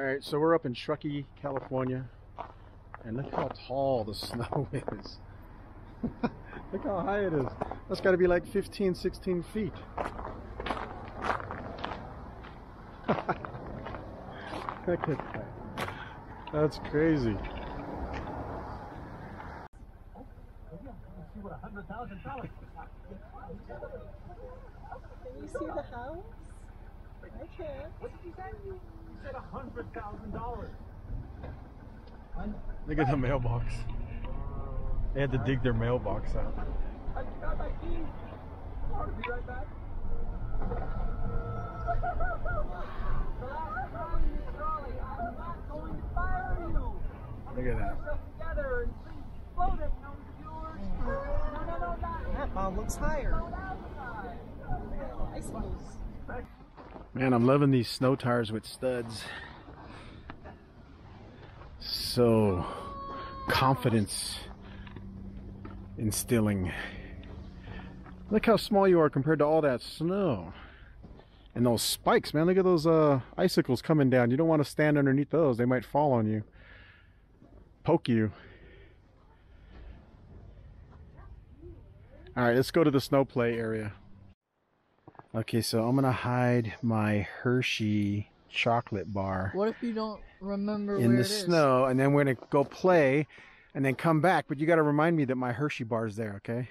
All right, so we're up in Truckee, California, and look how tall the snow is. look how high it is. That's got to be like 15, 16 feet. That's crazy. Can you see the house? I can. What did you say? You said a hundred thousand dollars. Look at the mailbox. They had to dig their mailbox out. I got my keys. I'll be right back. I'm not going to fire you. Look at that. Yourself together and please float it, known to viewers. No, no, no, not That mom looks higher. I suppose. Man, I'm loving these snow tires with studs. So confidence instilling. Look how small you are compared to all that snow. And those spikes, man, look at those uh, icicles coming down. You don't want to stand underneath those. They might fall on you. Poke you. All right, let's go to the snow play area. Okay, so I'm gonna hide my Hershey chocolate bar What if you don't remember in where the it is? snow, and then we're gonna go play, and then come back. But you gotta remind me that my Hershey bar is there, okay?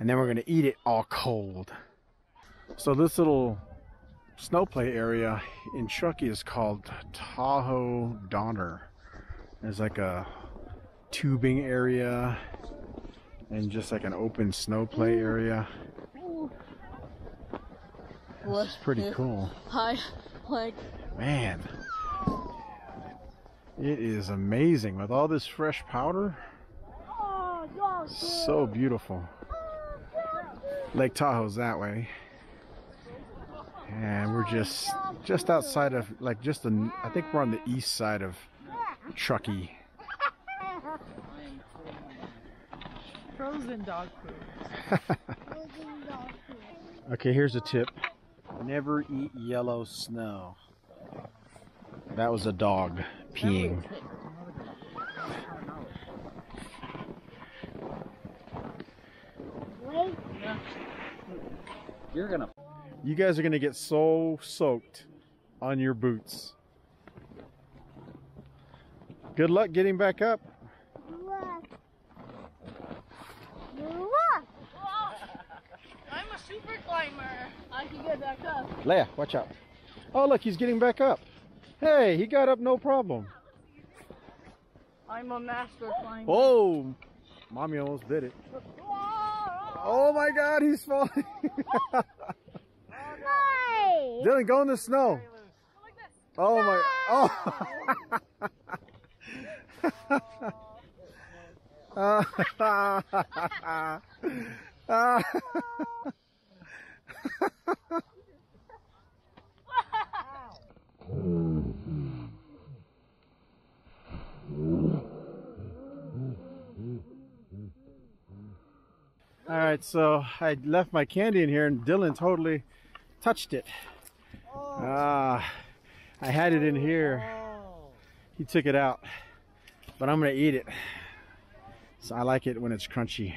And then we're gonna eat it all cold. So this little snow play area in Truckee is called Tahoe Donner. There's like a tubing area and just like an open snow play area. What It's pretty cool. I like Man, it is amazing with all this fresh powder. So beautiful. Lake Tahoe's that way, and we're just just outside of like just the. I think we're on the east side of Truckee. Frozen dog food. Okay, here's a tip: never eat yellow snow. That was a dog peeing. You're gonna. You guys are gonna get so soaked on your boots. Good luck getting back up. I'm a super climber. I can get back up. Leia, watch out. Oh, look, he's getting back up. Hey, he got up no problem. I'm a master climber. Oh, mommy almost did it. Oh my God, he's falling. Dylan, go in the snow. Oh my. Oh. All right, so I left my candy in here, and Dylan totally touched it. Ah, I had it in here. He took it out, but I'm gonna eat it. So I like it when it's crunchy.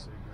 so